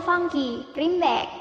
Funky, Rimback.